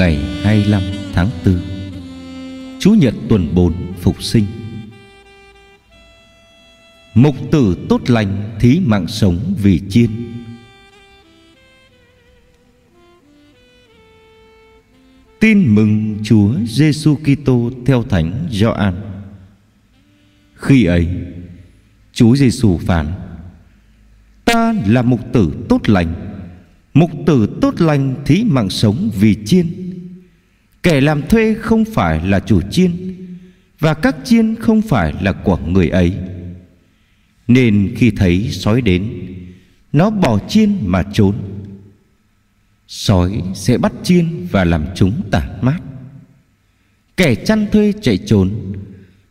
ngày 25 tháng 4 Chủ nhật tuần 4 phục sinh Mục tử tốt lành thí mạng sống vì chiên Tin mừng Chúa Giêsu Kitô theo Thánh Gioan. Khi ấy, Chúa Giêsu phán: Ta là mục tử tốt lành, mục tử tốt lành thí mạng sống vì chiên. Kẻ làm thuê không phải là chủ chiên và các chiên không phải là của người ấy. Nên khi thấy sói đến, nó bỏ chiên mà trốn. Sói sẽ bắt chiên và làm chúng tản mát. Kẻ chăn thuê chạy trốn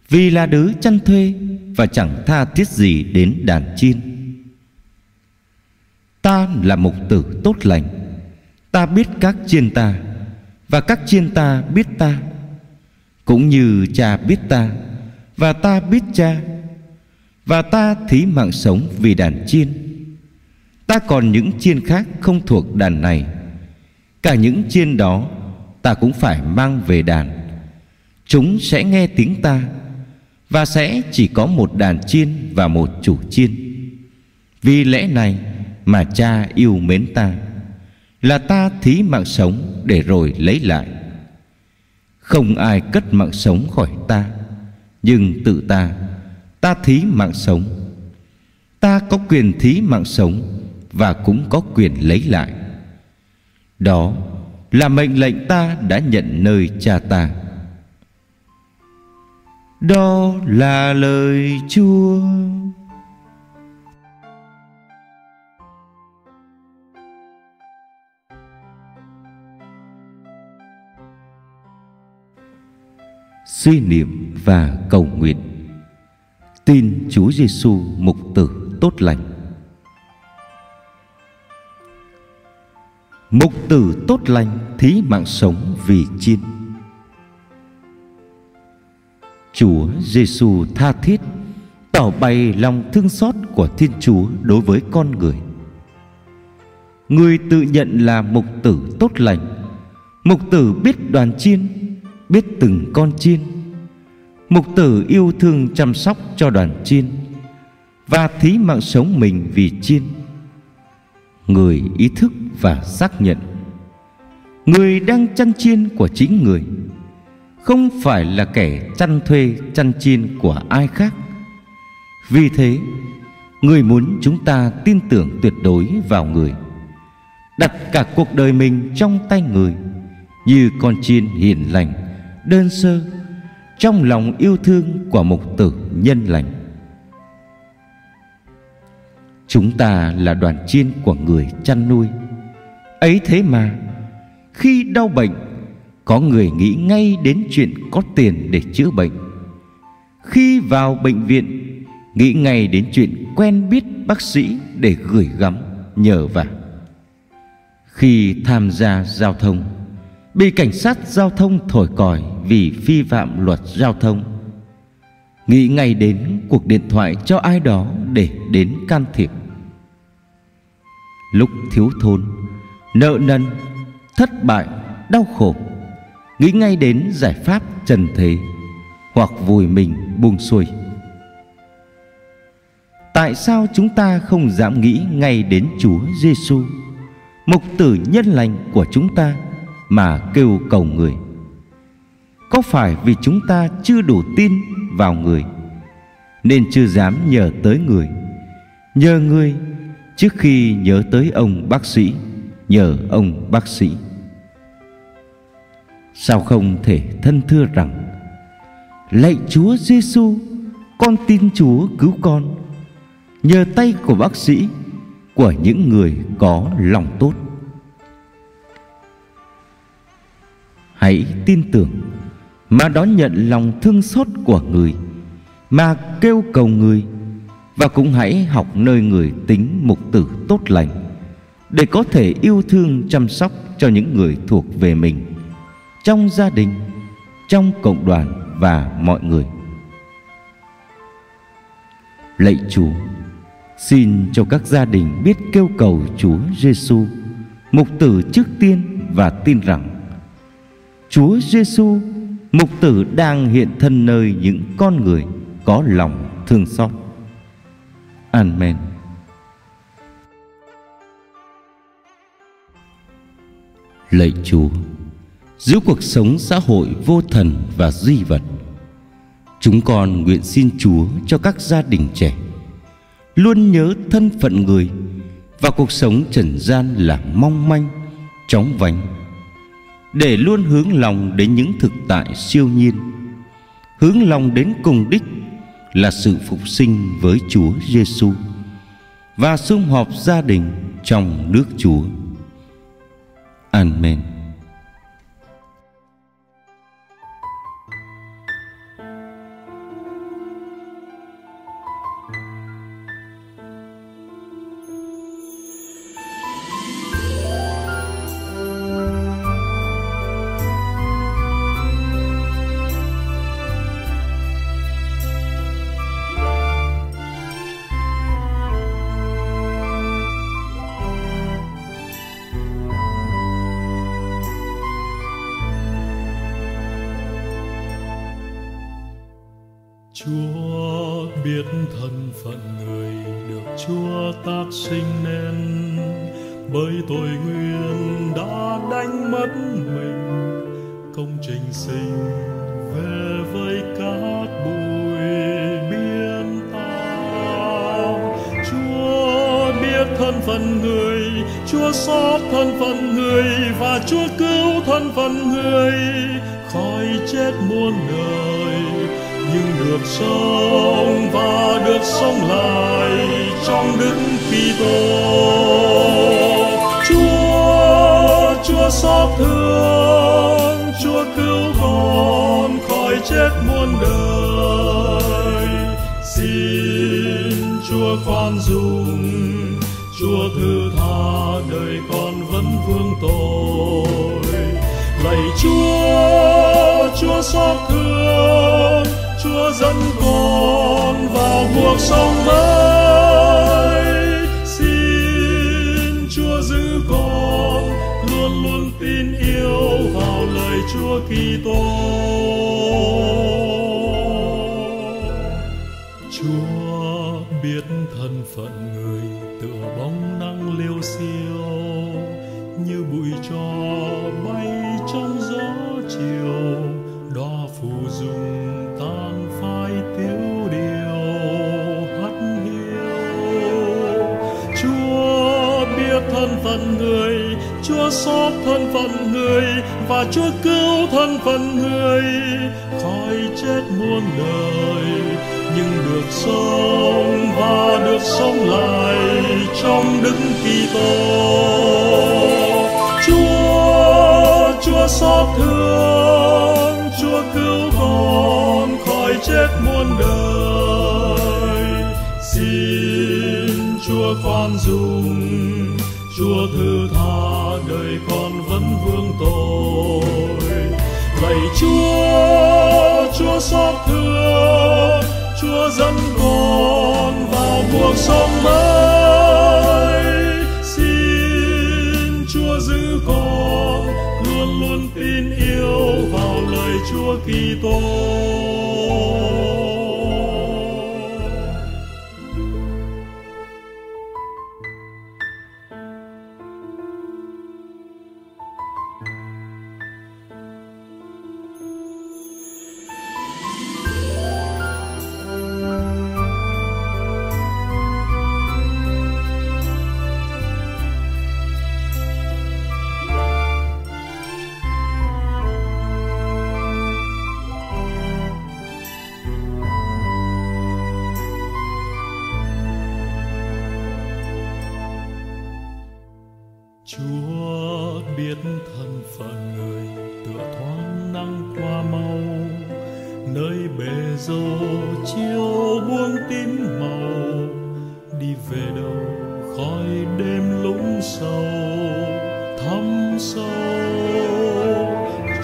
Vì là đứa chăn thuê Và chẳng tha thiết gì đến đàn chiên. Ta là mục tử tốt lành Ta biết các chiên ta và các chiên ta biết ta, Cũng như cha biết ta, Và ta biết cha, Và ta thí mạng sống vì đàn chiên. Ta còn những chiên khác không thuộc đàn này. Cả những chiên đó Ta cũng phải mang về đàn. Chúng sẽ nghe tiếng ta, Và sẽ chỉ có một đàn chiên Và một chủ chiên. Vì lẽ này mà cha yêu mến ta. Là ta thí mạng sống Để rồi lấy lại. Không ai cất mạng sống khỏi ta, Nhưng tự ta Ta thí mạng sống. Ta có quyền thí mạng sống Và cũng có quyền lấy lại. Đó là mệnh lệnh ta đã nhận nơi cha ta. Đó là lời Chúa. Suy niệm và cầu nguyện. Tin Chúa Giêsu mục tử tốt lành. Mục tử tốt lành thí mạng sống vì chiên. Chúa Giêsu tha thiết tỏ bày lòng thương xót của Thiên Chúa đối với con người. Người tự nhận là mục tử tốt lành, mục tử biết đoàn chiên, biết từng con chiên. Mục tử yêu thương chăm sóc cho đoàn chiên và thí mạng sống mình vì chiên người ý thức và xác nhận, người đang chăn chiên của chính người, không phải là kẻ chăn thuê chăn chiên của ai khác vì thế, người muốn chúng ta tin tưởng tuyệt đối vào người, đặt cả cuộc đời mình trong tay người, như con chiên hiền lành đơn sơ trong lòng yêu thương của mục tử nhân lành. Chúng ta là đoàn chiên của người chăn nuôi. Ấy thế mà, Khi đau bệnh, Có người nghĩ ngay đến chuyện có tiền để chữa bệnh. Khi vào bệnh viện, Nghĩ ngay đến chuyện quen biết bác sĩ để gửi gắm nhờ vả. Khi tham gia giao thông Bị cảnh sát giao thông thổi còi vì vi phạm luật giao thông. Nghĩ ngay đến cuộc điện thoại cho ai đó để đến can thiệp. Lúc thiếu thốn, nợ nần, thất bại, đau khổ, nghĩ ngay đến giải pháp trần thế hoặc vùi mình buông xuôi. Tại sao chúng ta không dám nghĩ ngay đến chúa giêsu mục tử nhân lành của chúng ta? Mà kêu cầu người. Có phải vì chúng ta chưa đủ tin vào người, nên chưa dám nhờ tới người? Nhờ người, trước khi nhớ tới ông bác sĩ, nhờ ông bác sĩ. Sao không thể thân thưa rằng, lạy chúa giêsu con tin chúa cứu con. Nhờ tay của bác sĩ, của những người có lòng tốt. Hãy tin tưởng. Mà đón nhận lòng thương xót của người. Mà kêu cầu người. Và cũng hãy học nơi người tính mục tử tốt lành, để có thể yêu thương chăm sóc cho những người thuộc về mình, trong gia đình, trong cộng đoàn và mọi người. Lạy chúa, xin cho các gia đình biết kêu cầu chúa giêsu mục tử trước tiên và tin rằng Chúa Giêsu mục tử đang hiện thân nơi những con người có lòng thương xót. Amen. Lạy Chúa, giữ cuộc sống xã hội vô thần và duy vật. Chúng con nguyện xin Chúa cho các gia đình trẻ luôn nhớ thân phận người và cuộc sống trần gian là mong manh, chóng vánh để luôn hướng lòng đến những thực tại siêu nhiên, hướng lòng đến cùng đích là sự phục sinh với Chúa Giêsu và sum họp gia đình trong nước Chúa. Amen. Chúa biết thân phận người được Chúa tác sinh nên, bởi tội nguyên đã đánh mất mình, công trình sinh về với cát bụi biên tao. Chúa biết thân phận người, Chúa xót thân phận người và Chúa cứu thân phận người khỏi chết muôn đời nhưng được sống và được sống lại trong Đức Kitô. Chúa, Chúa xót thương, Chúa cứu con khỏi chết muôn đời. Xin Chúa khoan dung, Chúa thứ tha đời con vẫn vương tội. Lạy Chúa, Chúa xót thương, Chúa dẫn con vào cuộc sống mới. Xin Chúa giữ con, luôn luôn tin yêu vào lời Chúa Kitô. Chúa biết thân phận người tựa bóng nắng liêu xiêu, như bụi tro bay trong gió chiều. Chúa xót thân phận người và Chúa cứu thân phận người khỏi chết muôn đời nhưng được sống và được sống lại trong Đức Kitô. Chúa, Chúa xót thương, Chúa cứu con khỏi chết muôn đời. Xin Chúa khoan dung, Chúa thứ tha Chúa, Chúa xót thương, Chúa dẫn con vào cuộc sống mới. Xin Chúa giữ con luôn luôn tin yêu vào lời Chúa Kitô. Sâu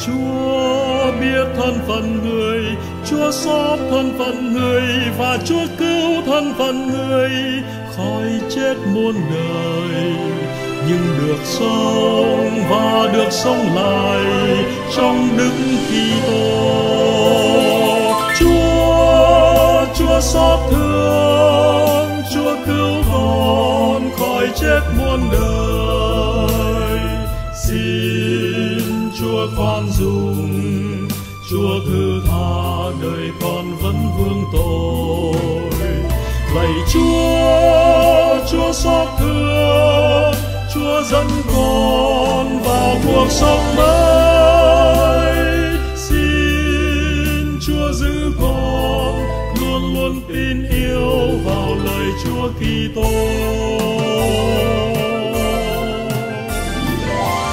Chúa biết thân phận người, Chúa xót thân phận người và Chúa cứu thân phận người khỏi chết muôn đời, nhưng được sống và được sống lại trong Đức Kitô. Lạy Chúa, Chúa xót thương, Chúa dẫn con vào cuộc sống mới. Xin Chúa giữ con luôn luôn tin yêu vào lời Chúa Kitô.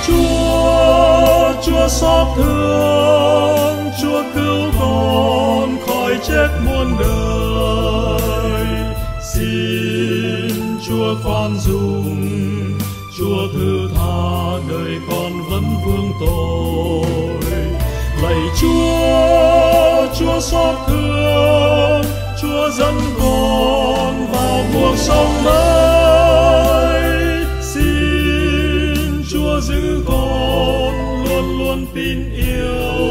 Chúa, Chúa xót thương, Chúa cứu con khỏi chết muôn đời. Chúa khoan dung, Chúa thứ tha đời con vẫn vương tội. Lạy Chúa, Chúa xót thương, Chúa dẫn con vào cuộc sống mới. Xin Chúa giữ con luôn luôn tin yêu